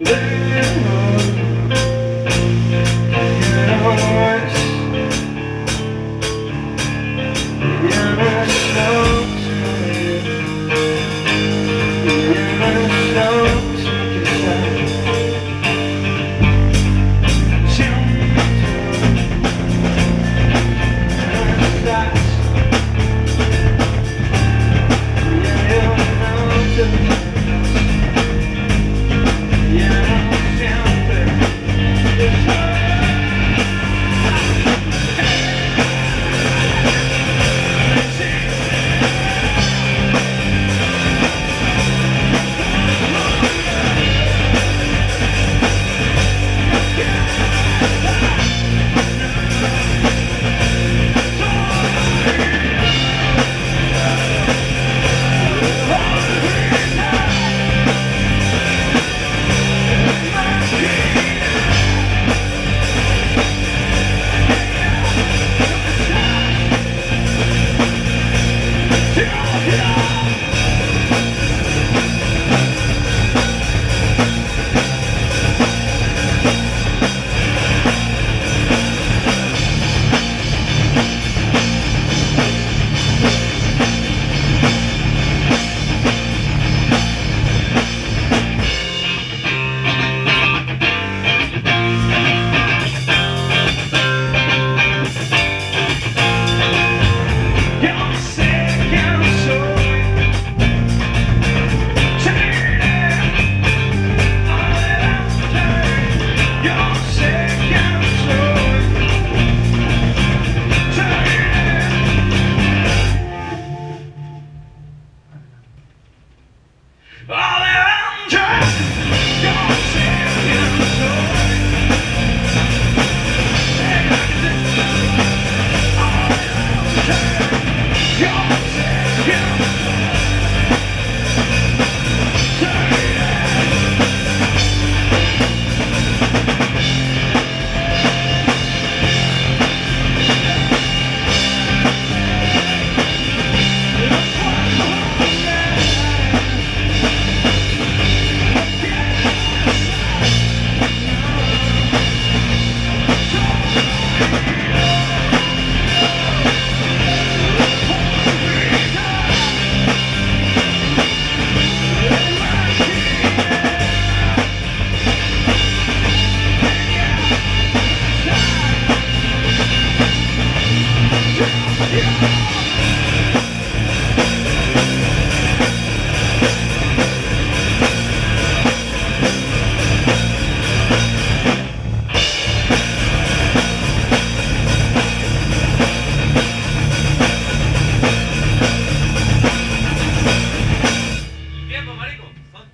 Live